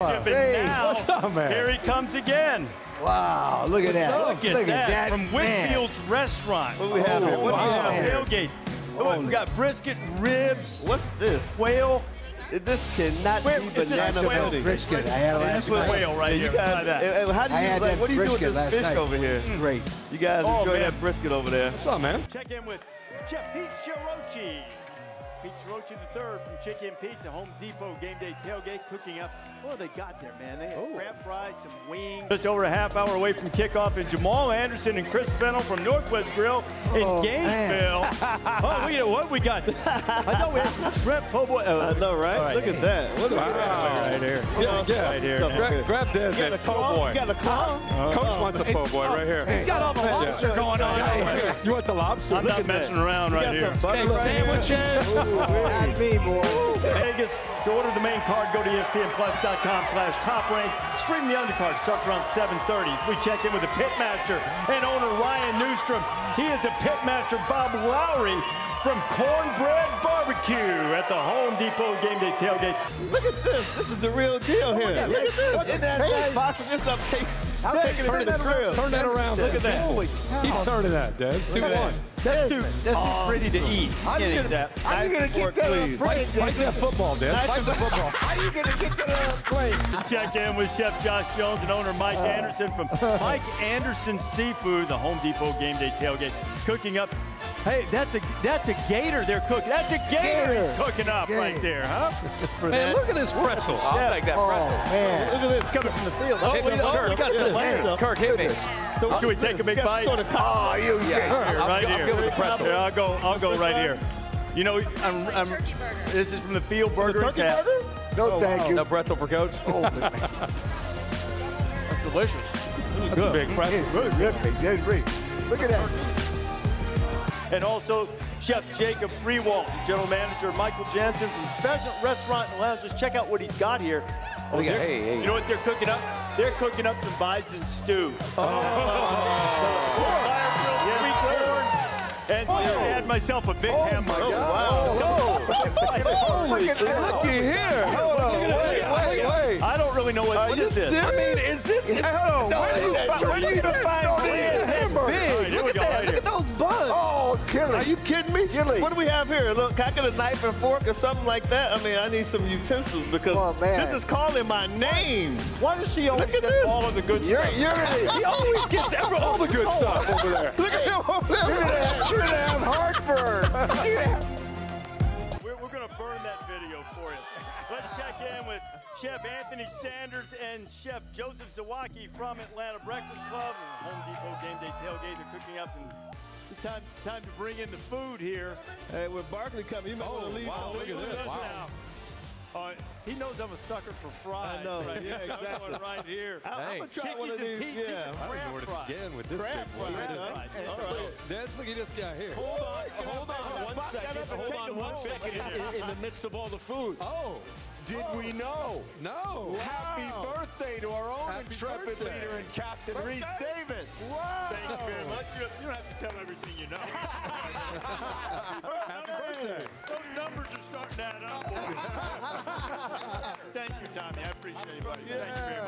And Hey, now, what's up, man? Here he comes again. Wow, look at that. Look at that, from man. Whitfield's Restaurant. What do we have oh, here? What do we have? Tailgate. Look, we got brisket, ribs, What's this? quail. This cannot Wait, be is this banana quail? pudding. Brisket. I had last night. whale right And here. you guys, Try that. and- and how do I you had like? that What do you do with this last fish night. over here? Mm. Great. You guys Oh, enjoy man. that brisket over there. What's up, man? Check in with Chef Pete Chirochi. Pete the third from Chicken Pizza, Home Depot game day tailgate, cooking up. What they got there, man? They have crab fries, some wings. Just over a half hour away from kickoff, and Jamal Anderson and Chris Fennell from Northwest Grill in Oh, Gainesville. oh, look at what we got. I thought we had some shrimp po' boy. Oh, I know, right? All right. Look at that. What is Wow. right here. Yeah, yeah. Right here. Grab, grab that, You got a po' boy. You got a claw? Coach oh, wants a po' boy right here. He's got all the lobster going on. Yeah. You want the lobster? I'm Look not messing that. around right here. some butter right sandwiches. Not me, boy. Vegas, to order the main card, go to ESPNPlus.com slash top rank. Stream the undercard, starts around 7.30. We check in with the pitmaster and owner Ryan Newstrom. He is the pitmaster Bob Lowry from Cornbread Barbecue at the Home Depot Game Day Tailgate. Look at this. This is the real deal here. yeah. Look at this. Isn't that Hey, nice? boxing this up. Hey, I'll Look, take it. turn Turn that real. around. Turn that around. Look at that. Holy Keep turning that, Des. Two Come on. one. That's too, Desmond, that's Desmond. too pretty to eat. How you Can't eat gonna, that. how you gonna and get that on please. plate? Fight that football, Des. Fight the football. How you gonna get that on plate? Check in with Chef Josh Jones and owner Mike uh. Anderson from Mike Anderson Seafood, the Home Depot Game Day Tailgate, cooking up. Hey, that's a that's a gator they're cooking. That's a gator, Gator. he's cooking up right there, huh? For Man, that. look at this pretzel. I'll Yeah. take that Oh, pretzel. man. Look at this, it's coming from the field. Oh, Hey, we- oh, Kirk, we got oh, the Hey. Kirk, hit me. so should we take a big bite? Sort of Oh, you Yeah. yeah. Here, I'll right go- I'll here. go with the pretzel. Here, I'll go. I'll go right here. You know, I'm, I'm, this is from the Field Burger and Turkey Cat. burger? No, oh, thank you. No pretzel for Coach? Oh, man. That's delicious. This is That's a big pretzel. It's terrific. That's great. Look at that. And also Chef Jacob Freewald, General Manager Michael Jansen from Pheasant Restaurant and Lounge. Just check out what he's got here. Oh, Look hey, hey. You know what they're cooking up? They're cooking up some bison stew. Oh. Yes, sir. And I had myself a big oh, hamburger. Oh, wow. Holy Look at that. looky here. Hold on. Wait, wait, wait. I don't really know what Are what you is this. serious? Is this? Hold on. Where do you that where do you turkey. even find No, big hamburger? Big. Look at that. Look at here. those buns. Oh, kill Are you kidding me? Chili. What do we have here? Look, can I get a knife and fork or something like that? I mean, I need some utensils because Come on, man. this is calling my name. Why does she always get this. all of the good You're, stuff? you're gonna, He always gets every, all the good stuff over there. Look at him over you're there. gonna you're gonna have heartburn. We're, we're going to burn that video for you. Let's check in with Chef Anthony Sanders and Chef Joseph Zawacki from Atlanta Breakfast Club and Home Depot Game Day Tailgate. They're cooking up, and it's time time to bring in the food here. Hey, with Barkley coming, you might oh, want to leave. wow, some- look at this. Wow. Now. He knows I'm a sucker for fries. I know, Right yeah, here. Got exactly. one right here. I- I'm gonna try one of these. peas, Yeah. these I don't know where to fries. begin with this Crab big boy. fries. Look at all right. Des, look at this guy here. Hold on, hold on one second. Hold on one second. In, in the midst of all the food, Oh, did we know? no. Happy birthday to our own Happy intrepid birthday. leader and captain Rece Davis. Thank you very much. You, you don't have to tell everything you know. Happy birthday. Those numbers are starting to add up. appreciate it, buddy. You very much.